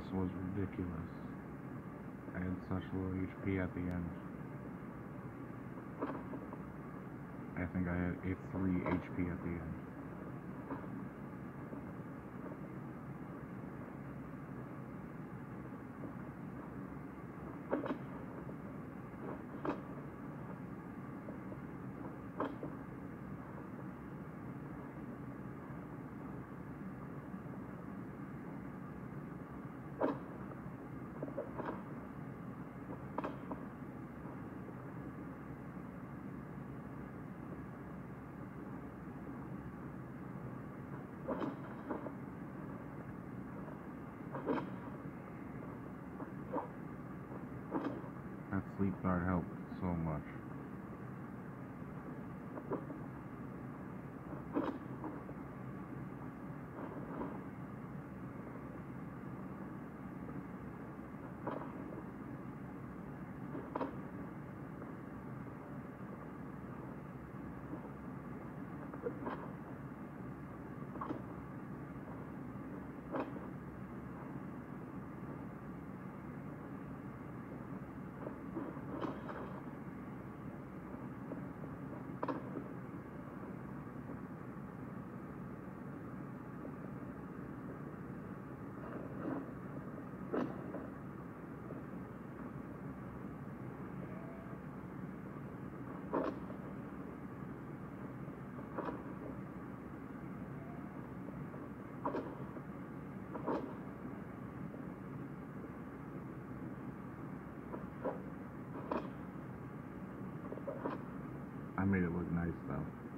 This was ridiculous. I had such low HP at the end. I think I had a 3 HP at the end. Sleep guard helped so much. I made it look nice though.